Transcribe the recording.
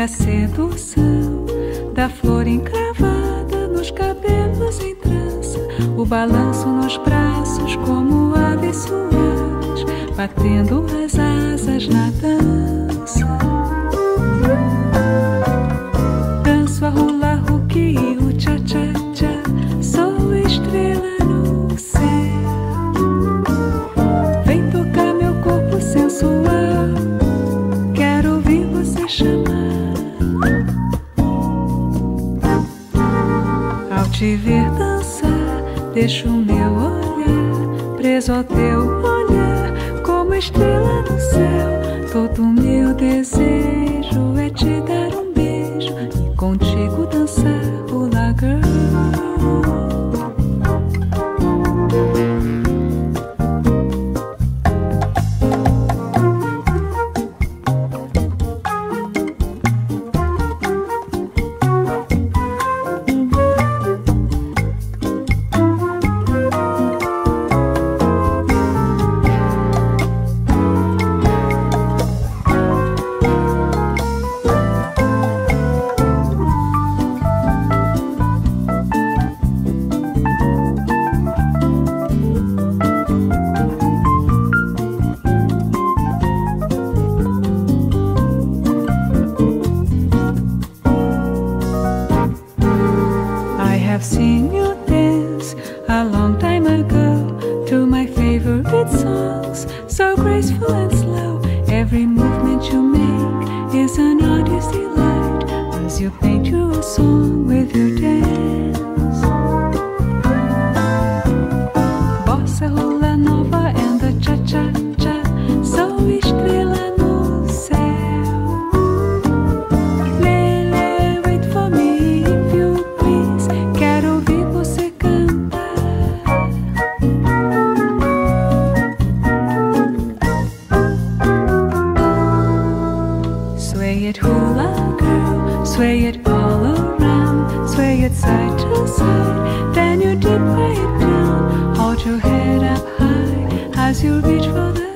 a sedução da flor encravada nos cabelos em trança. O balanço nos braços como aves suaves, batendo as asas na dança. Te ver dançar, deixo o meu olhar preso ao teu olhar, como estrela no céu. A long time ago to my favorite songs, so graceful and slow. Every movement you make is an artist's delight as you paint your song with your it hula girl, sway it all around, sway it side to side. Then you dip right down. Hold your head up high as you reach for the